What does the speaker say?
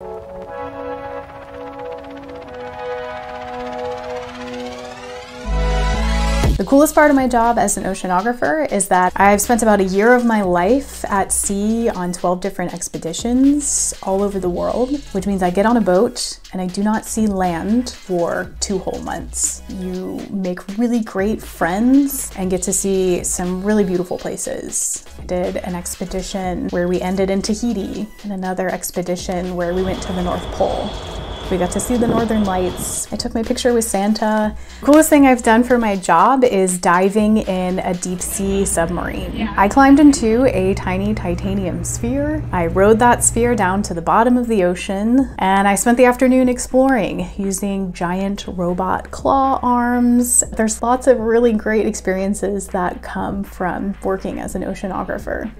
Thank you. The coolest part of my job as an oceanographer is that I've spent about a year of my life at sea on 12 different expeditions all over the world, which means I get on a boat and I do not see land for two whole months. You make really great friends and get to see some really beautiful places. I did an expedition where we ended in Tahiti and another expedition where we went to the North Pole. We got to see the northern lights. I took my picture with Santa. Coolest thing I've done for my job is diving in a deep sea submarine. I climbed into a tiny titanium sphere. I rode that sphere down to the bottom of the ocean and I spent the afternoon exploring using giant robot claw arms. There's lots of really great experiences that come from working as an oceanographer.